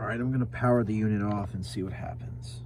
All right, I'm gonna power the unit off and see what happens.